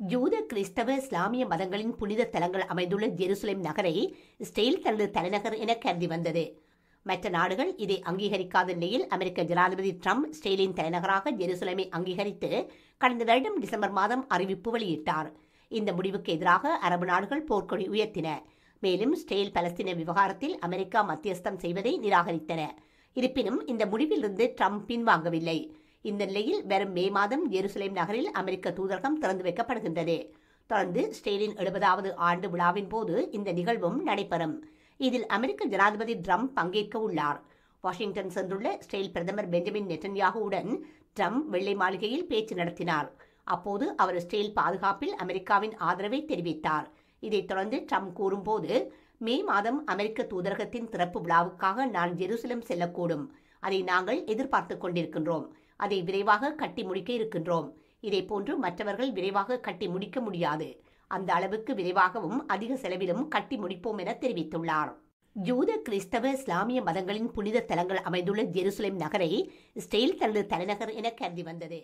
யூத கிறிஸ்தவ இஸ்லாமிய மதங்களின் புனித தலங்கள் அமைந்துள்ள ஜெருசலேம் நகரை இஸ்ரேல் தனது தலைநகர் என கருதி வந்தது. மற்ற நாடுகள் இதை அங்கீகரிக்காத நிலையில் அமெரிக்க ஜனாதிபதி ட்ரம்ப் இஸ்ரேலின் தலைநகராக ஜெருசலேமை அங்கீகரித்து கடந்த வருடம் டிசம்பர் மாதம் அறிவிப்பு வெளியிட்டார். இந்த முடிவுக்கு எதிராக அரபு நாடுகள் போர்க்கொடி உயர்த்தின. மேலும் ஸ்டெயில் பலஸ்தீன விவகாரத்தில் அமெரிக்கா மத்தியஸ்தம் செய்வதை நிராகரித்தன. இருப்பினும் இந்த முடிவிலிருந்து ட்ரம்ப் பின்வாங்கவில்லை. இந்த நிலையில் வரும் மே மாதம் ஜெருசலேம் நகரில் அமெரிக்க தூதரகம் திறந்து வைக்கப்படுகின்றது. தொடர்ந்து ஸ்டெயிலின் எழுபதாவது ஆண்டு விழாவின் போது இந்த நிகழ்வும் நடைபெறும். இதில் அமெரிக்க ஜனாதிபதி ட்ரம்ப் பங்கேற்க உள்ளார். வாஷிங்டன் சென்றுள்ள ஸ்டெயில் பிரதமர் பெஞ்சமின் நெட்டன்யாகுவுடன் ட்ரம்ப் வெள்ளை மாளிகையில் பேச்சு நடத்தினார். அப்போது அவர் ஸ்டெயில் பாதுகாப்பில் அமெரிக்காவின் ஆதரவை தெரிவித்தார். இதைத் தொடர்ந்து ட்ரம்ப் கூறும்போது மே மாதம் அமெரிக்க தூதரகத்தின் திறப்பு விழாவுக்காக நான் ஜெருசலம் செல்லக்கூடும். அதை நாங்கள் எதிர்பார்த்துக் கொண்டிருக்கின்றோம். அதை விரைவாக கட்டி முடிக்க இருக்கின்றோம். இதை போன்று மற்றவர்கள் விரைவாக கட்டி முடிக்க முடியாது. அந்த அளவுக்கு விரைவாகவும் அதிக செலவிலும் கட்டி முடிப்போம் என தெரிவித்துள்ளார். யூத கிறிஸ்தவ இஸ்லாமிய மதங்களின் புனித தலங்கள் அமைந்துள்ள ஜெருசலேம் நகரை ஸ்டெயில் தனது தலைநகர் என கருதி வந்தது.